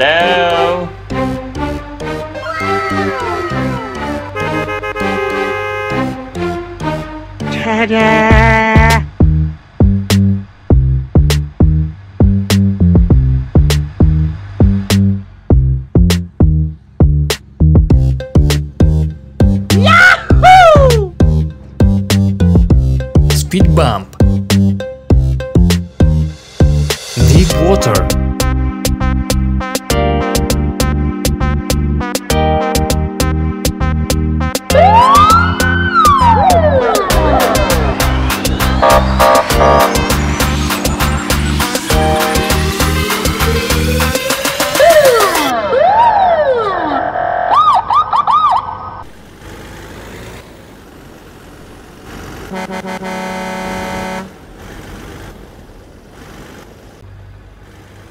Hello? Ta-da! Speed bump. Deep water.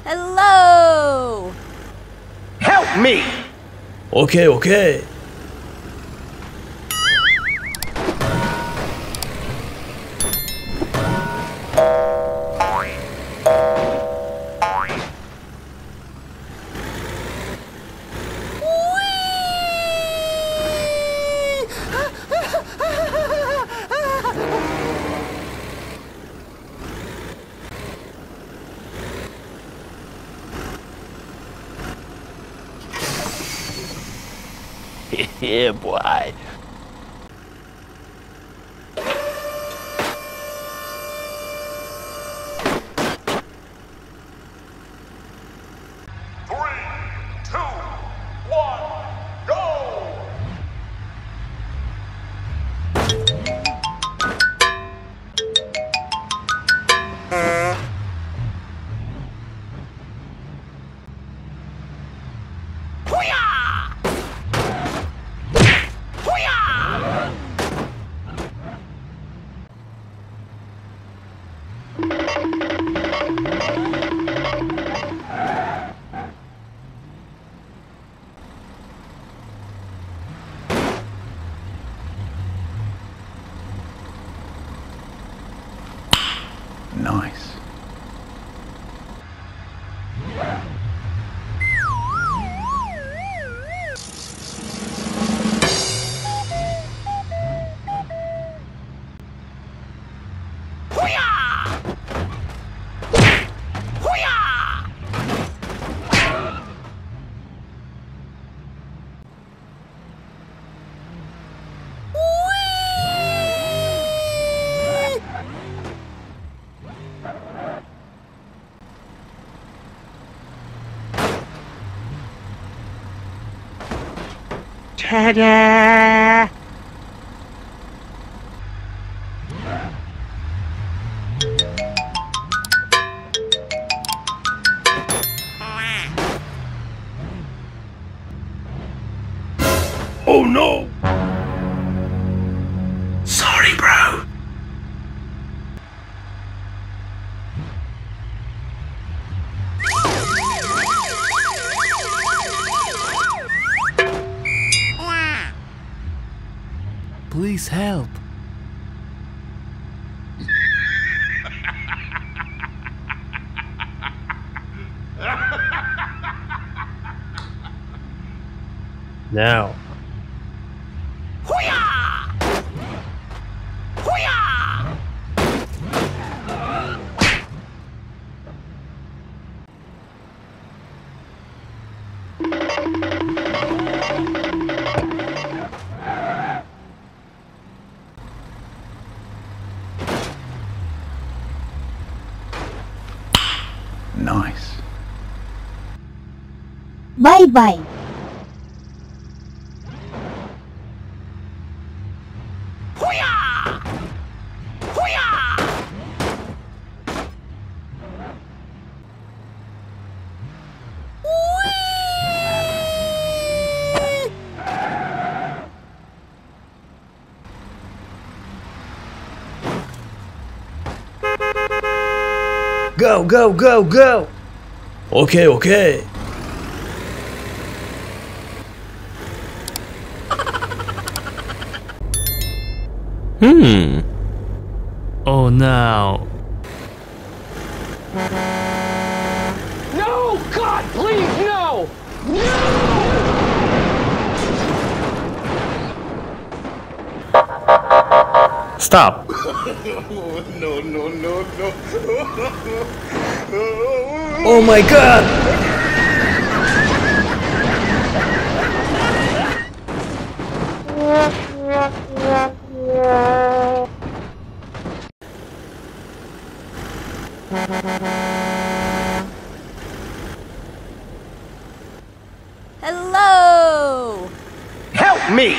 Hello! Help me! Okay, okay. yeah, boy. Ta-da! Oh no! Please help. Now. Nice. Bye Go, go, go, go! Okay, okay. Hmm. Oh no. No! Stop. No, no, no, no. Oh my god! Hello! Help me!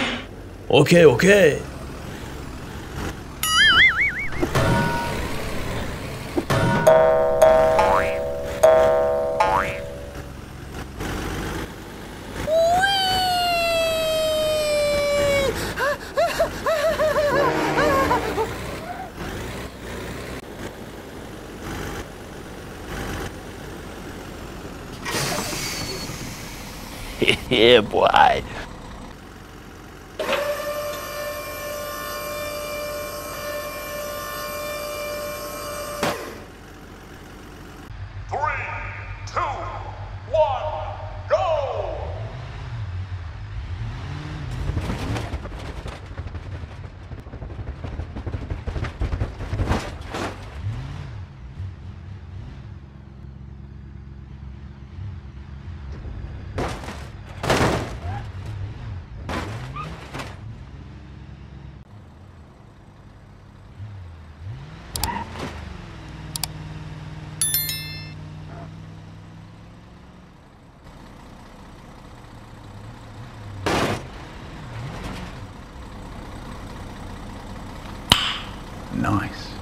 Okay, okay. yeah, boy. Three, two, one, go! Nice.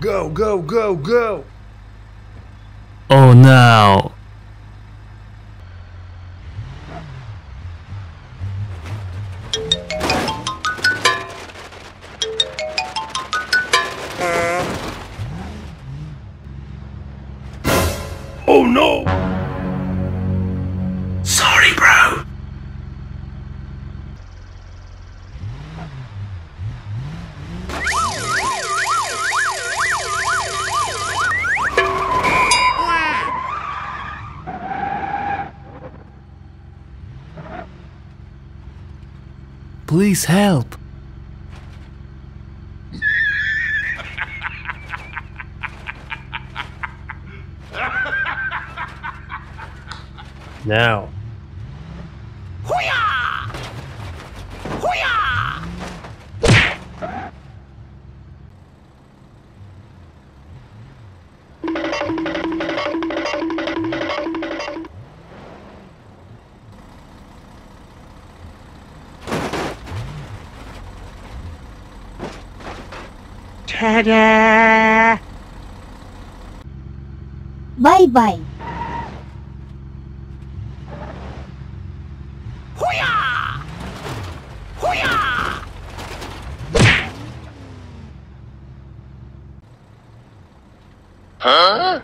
Go, go, go, go! Oh no. Please help. Now. Ta-da! Bye bye. Huh?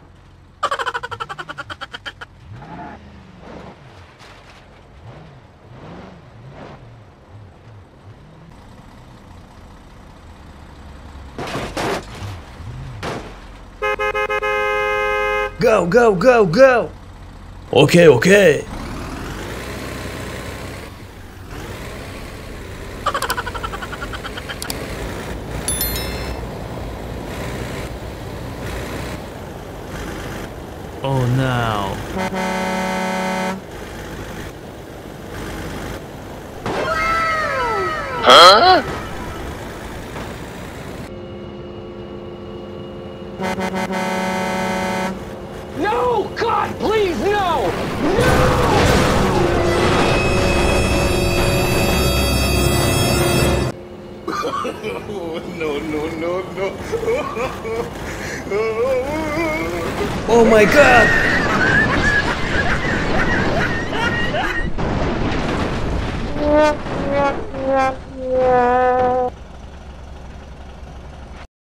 Go, go, go, go! Okay, okay. Oh no. Huh? no, no, no, no. oh my god! Yeah, yeah, yeah, yeah.